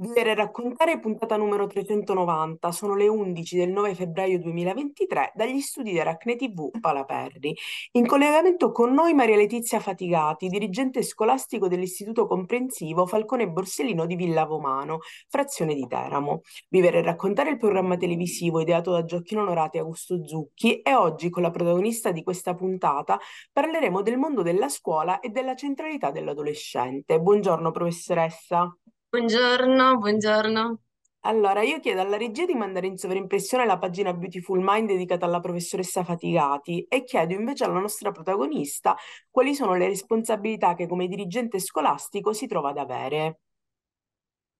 Vivere e raccontare, puntata numero 390, sono le 11 del 9 febbraio 2023 dagli studi di Aracne TV Palaperri. In collegamento con noi Maria Letizia Fatigati, dirigente scolastico dell'Istituto Comprensivo Falcone Borsellino di Villa Vomano, frazione di Teramo. Vivere e raccontare il programma televisivo ideato da Gioacchino Onorati e Augusto Zucchi e oggi con la protagonista di questa puntata parleremo del mondo della scuola e della centralità dell'adolescente. Buongiorno professoressa. Buongiorno, buongiorno. Allora, io chiedo alla regia di mandare in sovraimpressione la pagina Beautiful Mind dedicata alla professoressa Fatigati e chiedo invece alla nostra protagonista quali sono le responsabilità che come dirigente scolastico si trova ad avere.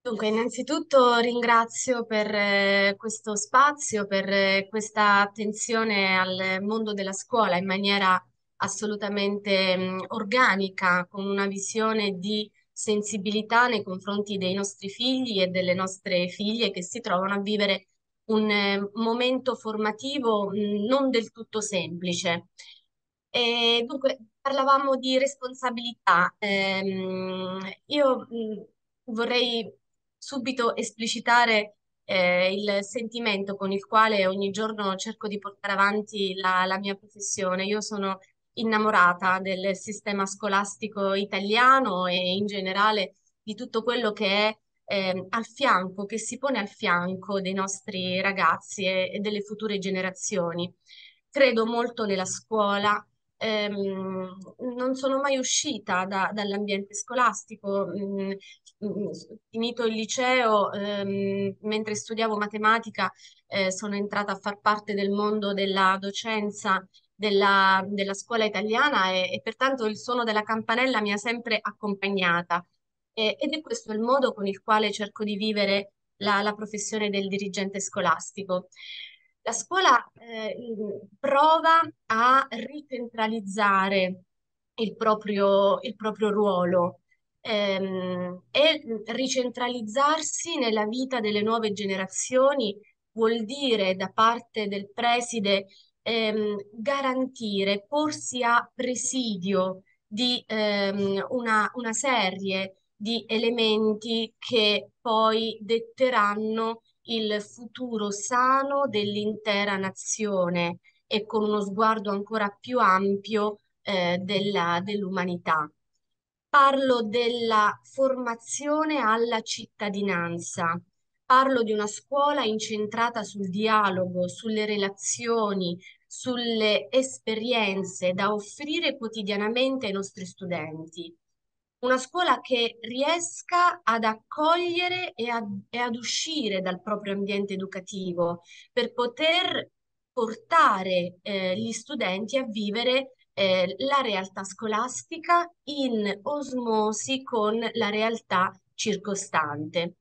Dunque, innanzitutto ringrazio per eh, questo spazio, per eh, questa attenzione al mondo della scuola in maniera assolutamente mh, organica, con una visione di sensibilità nei confronti dei nostri figli e delle nostre figlie che si trovano a vivere un eh, momento formativo mh, non del tutto semplice. E dunque, parlavamo di responsabilità. Ehm, io mh, vorrei subito esplicitare eh, il sentimento con il quale ogni giorno cerco di portare avanti la, la mia professione. Io sono innamorata del sistema scolastico italiano e in generale di tutto quello che è eh, al fianco, che si pone al fianco dei nostri ragazzi e, e delle future generazioni. Credo molto nella scuola, ehm, non sono mai uscita da, dall'ambiente scolastico. Mm, mm, finito il liceo, ehm, mentre studiavo matematica, eh, sono entrata a far parte del mondo della docenza della, della scuola italiana e, e, pertanto il suono della campanella mi ha sempre accompagnata. E, ed è questo il modo con il quale cerco di vivere la, la professione del dirigente scolastico. La scuola eh, prova a ricentralizzare il proprio, il proprio ruolo ehm, e ricentralizzarsi nella vita delle nuove generazioni vuol dire da parte del preside ehm, garantire, porsi a presidio di ehm, una, una serie di elementi che poi detteranno il futuro sano dell'intera nazione e con uno sguardo ancora più ampio eh, della, dell'umanità. Parlo della formazione alla cittadinanza, parlo di una scuola incentrata sul dialogo, sulle relazioni, sulle esperienze da offrire quotidianamente ai nostri studenti una scuola che riesca ad accogliere e, ad, e ad uscire dal proprio ambiente educativo per poter portare eh, gli studenti a vivere eh, la realtà scolastica in osmosi con la realtà circostante.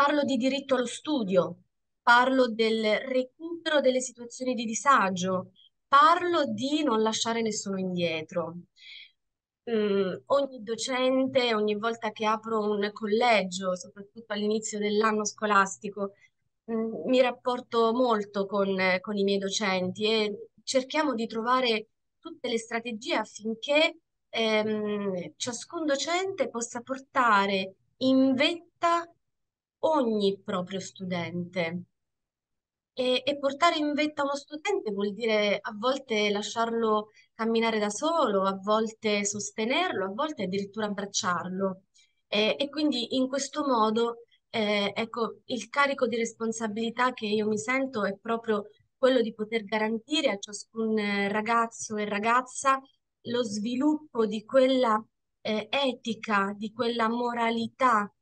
Parlo di diritto allo studio, parlo del recupero delle situazioni di disagio, parlo di non lasciare nessuno indietro. Mm, ogni docente, ogni volta che apro un collegio, soprattutto all'inizio dell'anno scolastico, mm, mi rapporto molto con, con i miei docenti e cerchiamo di trovare tutte le strategie affinché ehm, ciascun docente possa portare in vetta ogni proprio studente. E, e, portare in vetta uno studente vuol dire a volte lasciarlo camminare da solo, a volte sostenerlo, a volte addirittura abbracciarlo. E, e quindi in questo modo, eh, ecco, il carico di responsabilità che io mi sento è proprio quello di poter garantire a ciascun ragazzo e ragazza lo sviluppo di quella eh, etica, di quella moralità,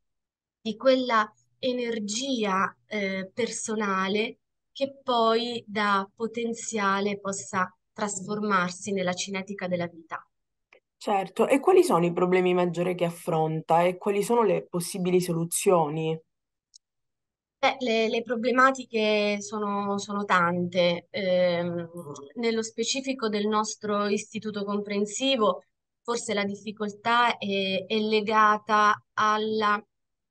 di quella energia eh, personale che poi da potenziale possa trasformarsi nella cinetica della vita. Certo, e quali sono i problemi maggiori che affronta e quali sono le possibili soluzioni? Beh, le, le problematiche sono, sono tante. Ehm, nello specifico del nostro istituto comprensivo, forse la difficoltà è, è legata alla,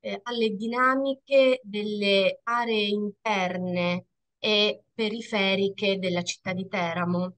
eh, alle dinamiche delle aree interne e periferiche della città di Teramo.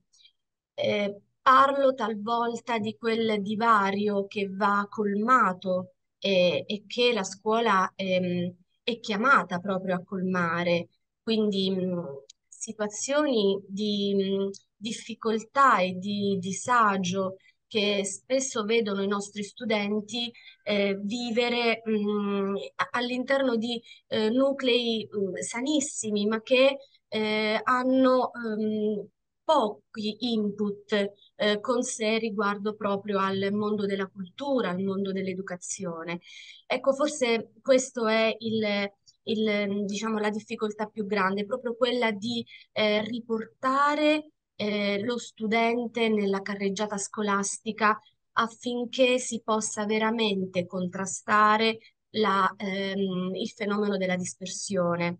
Eh, parlo talvolta di quel divario che va colmato e, e che la scuola ehm, è chiamata proprio a colmare. Quindi mh, situazioni di mh, difficoltà e di disagio che spesso vedono i nostri studenti eh, vivere mh, all'interno di eh, nuclei mh, sanissimi, ma che eh, hanno ehm, pochi input eh, con sé riguardo proprio al mondo della cultura, al mondo dell'educazione. Ecco, forse questo è il, il, diciamo, la difficoltà più grande, proprio quella di eh, riportare eh, lo studente nella carreggiata scolastica affinché si possa veramente contrastare la, ehm, il fenomeno della dispersione.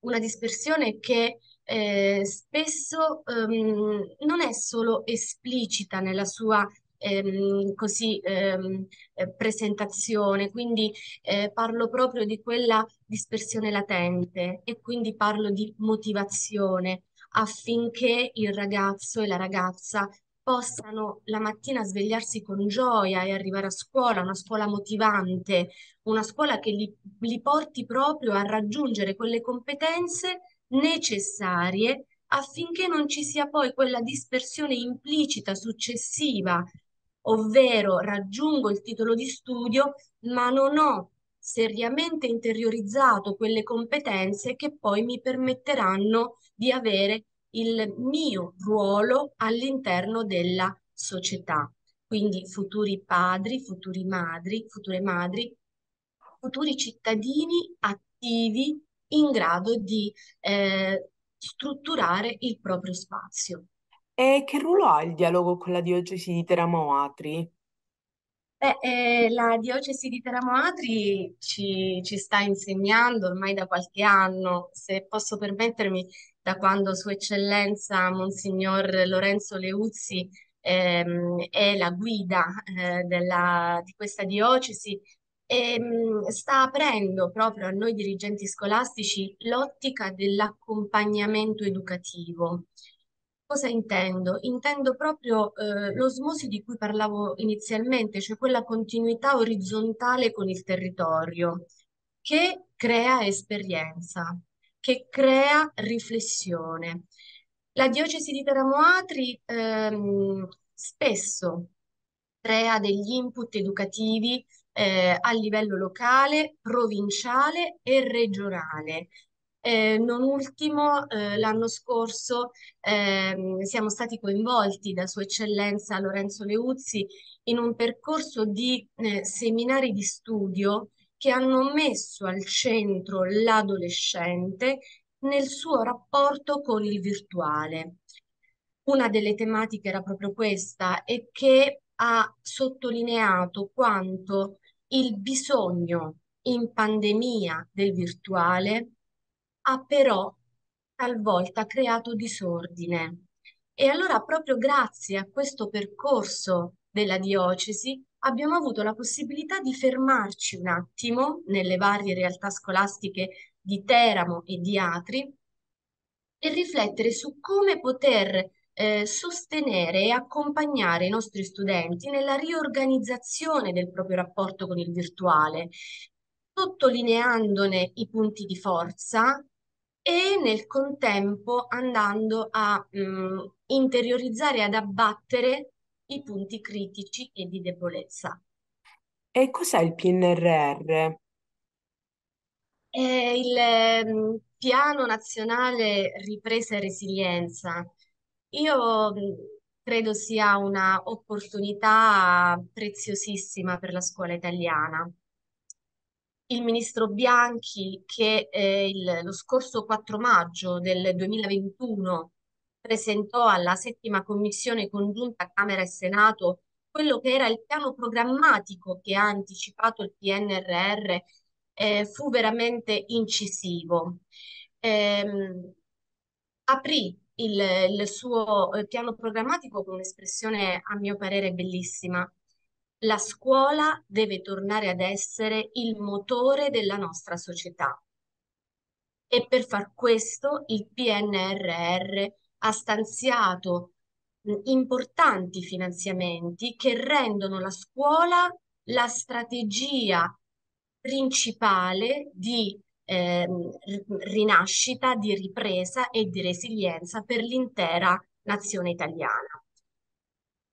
Una dispersione che eh, spesso ehm, non è solo esplicita nella sua ehm, così, ehm, eh, presentazione, quindi eh, parlo proprio di quella dispersione latente e quindi parlo di motivazione affinché il ragazzo e la ragazza possano la mattina svegliarsi con gioia e arrivare a scuola, una scuola motivante, una scuola che li, li porti proprio a raggiungere quelle competenze necessarie affinché non ci sia poi quella dispersione implicita successiva, ovvero raggiungo il titolo di studio, ma non ho seriamente interiorizzato quelle competenze che poi mi permetteranno di avere il mio ruolo all'interno della società. Quindi futuri padri, futuri madri, future madri, futuri cittadini attivi in grado di eh, strutturare il proprio spazio. E che ruolo ha il dialogo con la diocesi di Teramo Atri? Beh, eh, la diocesi di Teramo Atri ci, ci sta insegnando ormai da qualche anno, se posso permettermi, da quando Sua Eccellenza Monsignor Lorenzo Leuzzi ehm, è la guida eh, della- di questa diocesi, e, mh, sta aprendo proprio a noi dirigenti scolastici l'ottica dell'accompagnamento educativo. Cosa intendo? Intendo proprio eh, l'osmosi di cui parlavo inizialmente, cioè quella continuità orizzontale con il territorio, che crea esperienza, che crea riflessione. La diocesi di Teramo Atri ehm, spesso crea degli input educativi eh, a livello locale, provinciale e regionale. Eh, non ultimo, eh, l'anno scorso ehm, siamo stati coinvolti da Sua Eccellenza Lorenzo Leuzzi in un percorso di eh, seminari di studio che hanno messo al centro l'adolescente nel suo rapporto con il virtuale. Una delle tematiche era proprio questa e che ha sottolineato quanto il bisogno in pandemia del virtuale ha però talvolta creato disordine. E allora proprio grazie a questo percorso della diocesi abbiamo avuto la possibilità di fermarci un attimo nelle varie realtà scolastiche di Teramo e di Atri e riflettere su come poter eh, sostenere e accompagnare i nostri studenti nella riorganizzazione del proprio rapporto con il virtuale, sottolineandone i punti di forza e nel contempo andando a mh, mm, interiorizzare e ad abbattere i punti critici e di debolezza. E cos'è il PNRR? È il mh, Piano Nazionale Ripresa e Resilienza. Io mh, credo sia una opportunità preziosissima per la scuola italiana il ministro Bianchi che eh, il- lo scorso 4 maggio del 2021 presentò alla settima commissione congiunta Camera e Senato quello che era il piano programmatico che ha anticipato il PNRR, eh, fu veramente incisivo. Ehm, aprì il, il suo eh, piano programmatico con un'espressione a mio parere bellissima la scuola deve tornare ad essere il motore della nostra società. E per far questo il PNRR ha stanziato importanti finanziamenti che rendono la scuola la strategia principale di ehm, rinascita, di ripresa e di resilienza per l'intera nazione italiana.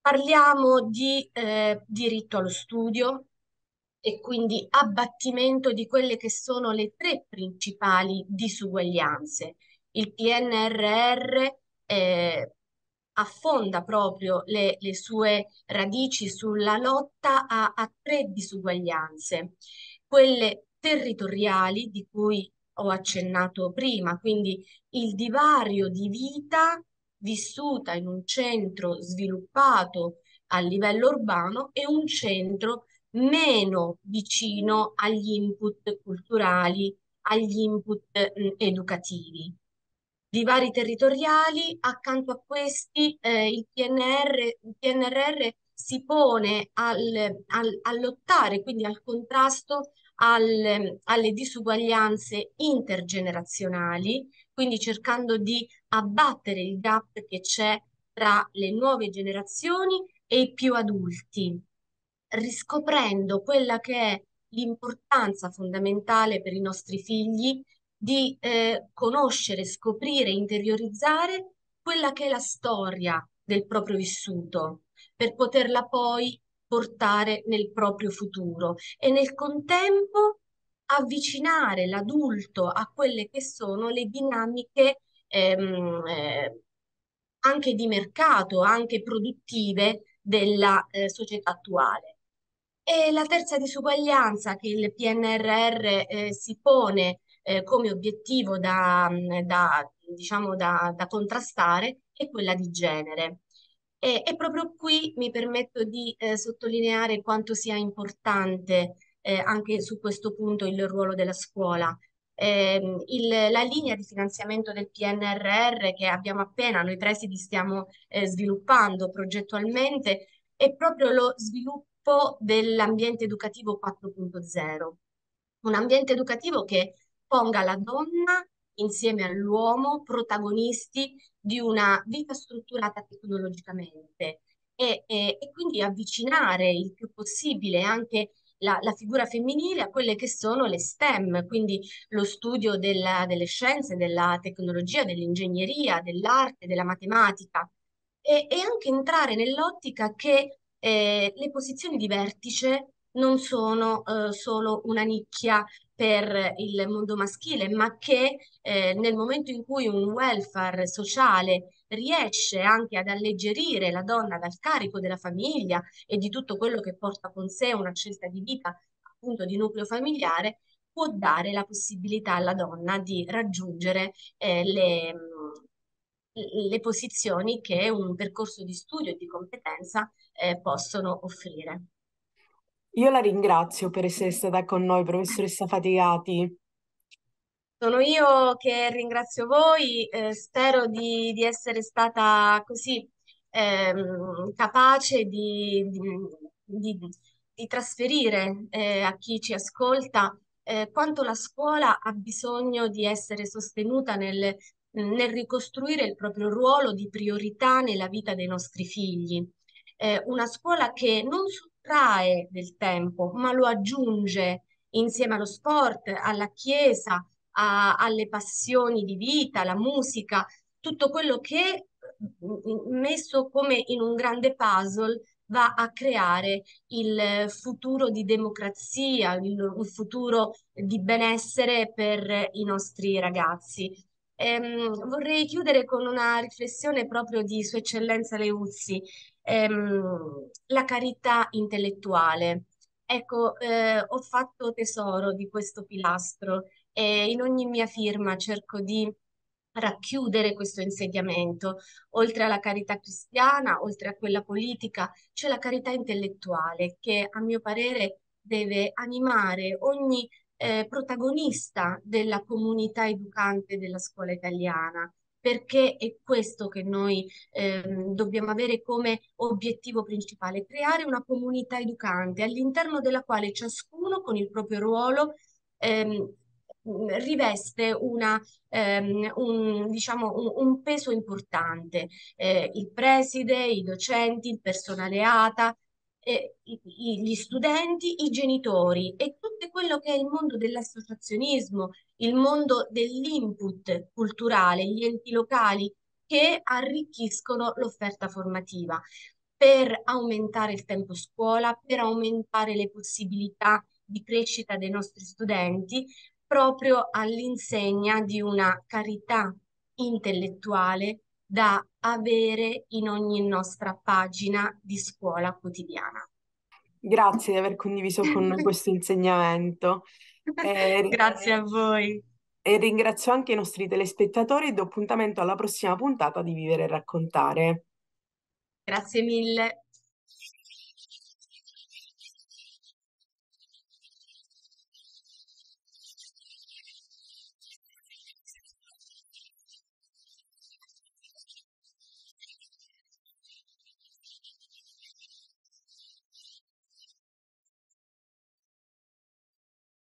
Parliamo di eh, diritto allo studio e quindi abbattimento di quelle che sono le tre principali disuguaglianze. Il PNRR eh, affonda proprio le, le, sue radici sulla lotta a, a tre disuguaglianze, quelle territoriali di cui ho accennato prima, quindi il divario di vita vissuta in un centro sviluppato a livello urbano e un centro meno vicino agli input culturali, agli input mh, educativi. Divari territoriali, accanto a questi eh, il, PNR, il PNRR si pone al, al, a lottare, quindi al contrasto al, alle disuguaglianze intergenerazionali, quindi cercando di abbattere il gap che c'è tra le nuove generazioni e i più adulti, riscoprendo quella che è l'importanza fondamentale per i nostri figli di eh, conoscere, scoprire, interiorizzare quella che è la storia del proprio vissuto, per poterla poi portare nel proprio futuro. E nel contempo avvicinare l'adulto a quelle che sono le dinamiche ehm, eh, anche di mercato, anche produttive della eh, società attuale. E la terza disuguaglianza che il PNRR eh, si pone eh, come obiettivo da, da, diciamo, da, da contrastare è quella di genere. E, e proprio qui mi permetto di eh, sottolineare quanto sia importante eh, anche su questo punto il ruolo della scuola. Eh, il, la linea di finanziamento del PNRR che abbiamo appena, noi presidi stiamo eh, sviluppando progettualmente, è proprio lo sviluppo dell'ambiente educativo 4.0. Un ambiente educativo che ponga la donna insieme all'uomo protagonisti di una vita strutturata tecnologicamente e, e, e quindi avvicinare il più possibile anche la, la, figura femminile a quelle che sono le STEM, quindi lo studio della, delle scienze, della tecnologia, dell'ingegneria, dell'arte, della matematica. E, e anche entrare nell'ottica che eh, le posizioni di vertice non sono eh, solo una nicchia per il mondo maschile, ma che eh, nel momento in cui un welfare sociale riesce anche ad alleggerire la donna dal carico della famiglia e di tutto quello che porta con sé una scelta di vita appunto di nucleo familiare, può dare la possibilità alla donna di raggiungere eh, le, le posizioni che un percorso di studio e di competenza eh, possono offrire. Io la ringrazio per essere stata con noi, professoressa Fatigati. Sono io che ringrazio voi, eh, spero di, di, essere stata così ehm, capace di, di, di trasferire eh, a chi ci ascolta eh, quanto la scuola ha bisogno di essere sostenuta nel, nel ricostruire il proprio ruolo di priorità nella vita dei nostri figli. Eh, una scuola che non sottrae del tempo, ma lo aggiunge insieme allo sport, alla chiesa, a, alle passioni di vita, alla musica, tutto quello che messo come in un grande puzzle va a creare il futuro di democrazia, il, il futuro di benessere per i nostri ragazzi. Ehm, vorrei chiudere con una riflessione proprio di Sua Eccellenza Leuzzi, ehm, la carità intellettuale. Ecco, eh, ho fatto tesoro di questo pilastro e in ogni mia firma cerco di racchiudere questo insediamento. Oltre alla carità cristiana, oltre a quella politica, c'è la carità intellettuale che a mio parere deve animare ogni eh, protagonista della comunità educante della scuola italiana perché è questo che noi ehm, dobbiamo avere come obiettivo principale, creare una comunità educante all'interno della quale ciascuno con il proprio ruolo ehm, riveste una, ehm, un, diciamo, un, un, peso importante. Eh, il preside, i docenti, il personale ATA, eh, gli studenti, i genitori e tutto quello che è il mondo dell'associazionismo, il mondo dell'input culturale, gli enti locali che arricchiscono l'offerta formativa per aumentare il tempo scuola, per aumentare le possibilità di crescita dei nostri studenti, proprio all'insegna di una carità intellettuale da avere in ogni nostra pagina di scuola quotidiana. Grazie di aver condiviso con noi questo insegnamento. E, Grazie a voi. e ringrazio anche i nostri telespettatori e do appuntamento alla prossima puntata di Vivere e Raccontare. Grazie mille.